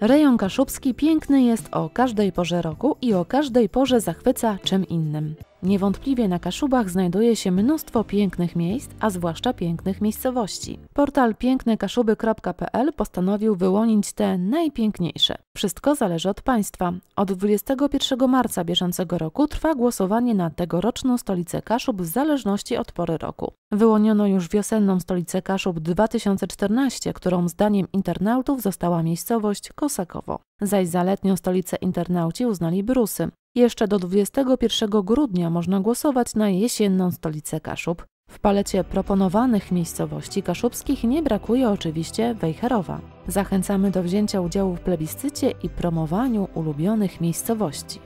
Rejon kaszubski piękny jest o każdej porze roku i o każdej porze zachwyca czym innym. Niewątpliwie na Kaszubach znajduje się mnóstwo pięknych miejsc, a zwłaszcza pięknych miejscowości. Portal pięknekaszuby.pl postanowił wyłonić te najpiękniejsze. Wszystko zależy od Państwa. Od 21 marca bieżącego roku trwa głosowanie na tegoroczną stolicę Kaszub w zależności od pory roku. Wyłoniono już wiosenną stolicę Kaszub 2014, którą zdaniem internautów została miejscowość Kosakowo. Zaś za letnią stolicę internauci uznali Brusy. Jeszcze do 21 grudnia można głosować na jesienną stolicę Kaszub. W palecie proponowanych miejscowości kaszubskich nie brakuje oczywiście Wejherowa. Zachęcamy do wzięcia udziału w plebiscycie i promowaniu ulubionych miejscowości.